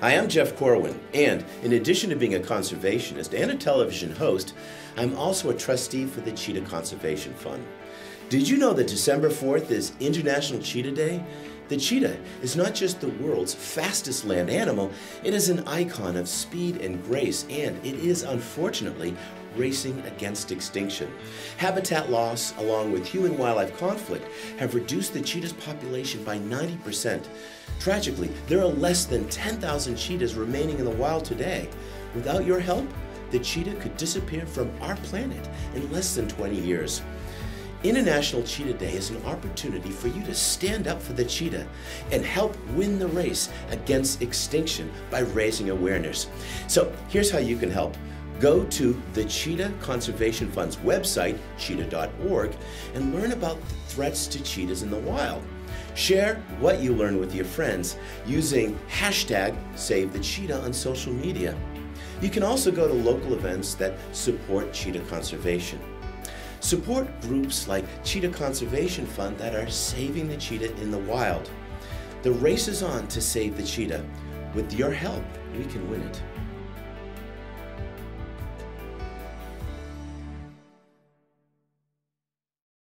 Hi, I'm Jeff Corwin, and in addition to being a conservationist and a television host, I'm also a trustee for the Cheetah Conservation Fund. Did you know that December 4th is International Cheetah Day? The cheetah is not just the world's fastest land animal, it is an icon of speed and grace, and it is unfortunately racing against extinction. Habitat loss, along with human wildlife conflict, have reduced the cheetah's population by 90%. Tragically, there are less than 10,000 cheetahs remaining in the wild today. Without your help, the cheetah could disappear from our planet in less than 20 years. International Cheetah Day is an opportunity for you to stand up for the cheetah and help win the race against extinction by raising awareness. So here's how you can help. Go to the Cheetah Conservation Fund's website, cheetah.org, and learn about the threats to cheetahs in the wild. Share what you learn with your friends using hashtag Save the Cheetah on social media. You can also go to local events that support cheetah conservation. Support groups like Cheetah Conservation Fund that are saving the cheetah in the wild. The race is on to save the cheetah. With your help, we can win it.